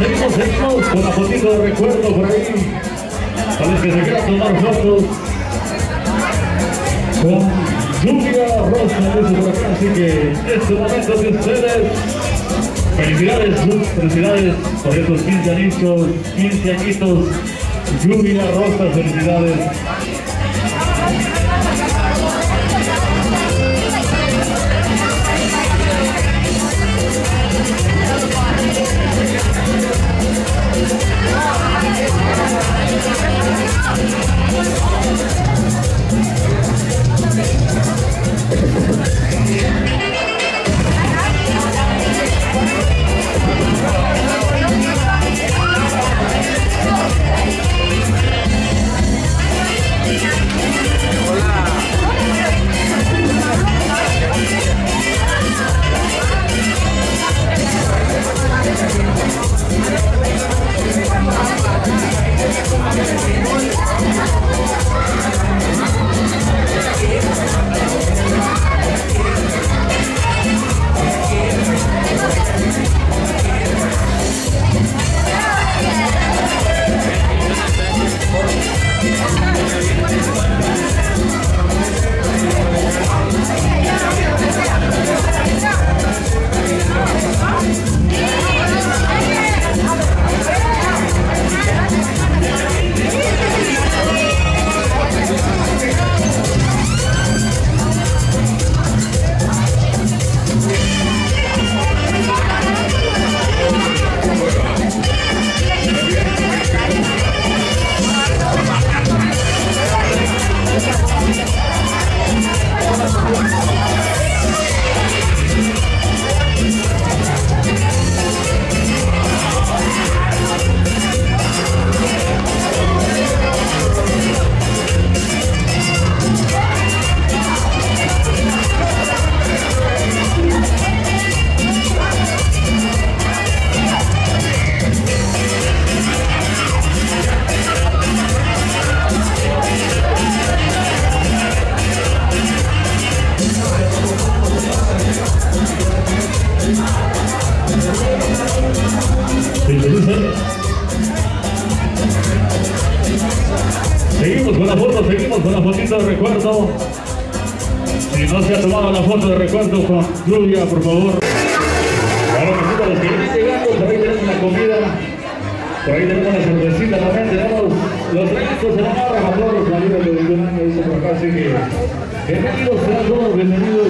Seguimos, seguimos, con la fotito de recuerdo por ahí. Para los que se quieran tomar fotos con Lluvia Rosa, por acá. Así que este momento de ustedes. Felicidades, felicidades por estos 15 añitos, 15 añitos. Lluvia Rosa, felicidades. Seguimos con la foto, seguimos con la fotito de recuerdo. Si no se ha tomado la foto de recuerdo con Lluvia, por favor. Claro, a los que vienen por ahí tenemos la comida, por ahí tenemos la cervecita también, tenemos los ricos en la barra, a todos los amigos de Villananga, dice por acá, así que bienvenidos, sean todos bienvenidos.